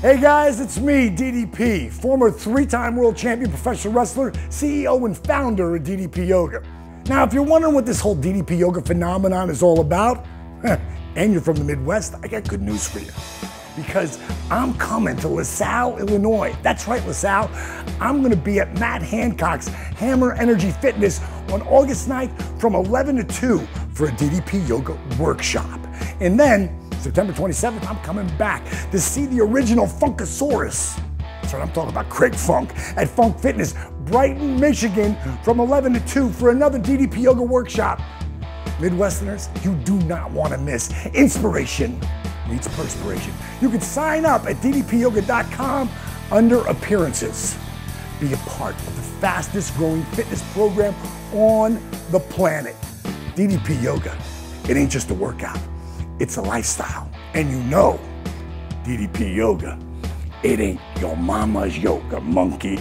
Hey guys, it's me, DDP, former three-time world champion professional wrestler, CEO and founder of DDP Yoga. Now, if you're wondering what this whole DDP Yoga phenomenon is all about, and you're from the Midwest, I got good news for you. Because I'm coming to LaSalle, Illinois. That's right, LaSalle. I'm gonna be at Matt Hancock's Hammer Energy Fitness on August 9th from 11 to 2 for a DDP Yoga workshop. And then September 27th, I'm coming back to see the original Funkasaurus. That's what I'm talking about, Craig Funk at Funk Fitness, Brighton, Michigan, from 11 to 2 for another DDP Yoga workshop. Midwesterners, you do not want to miss inspiration meets perspiration. You can sign up at ddpyoga.com under appearances. Be a part of the fastest growing fitness program on the planet. DDP Yoga, it ain't just a workout. It's a lifestyle. And you know, DDP Yoga, it ain't your mama's yoga monkey.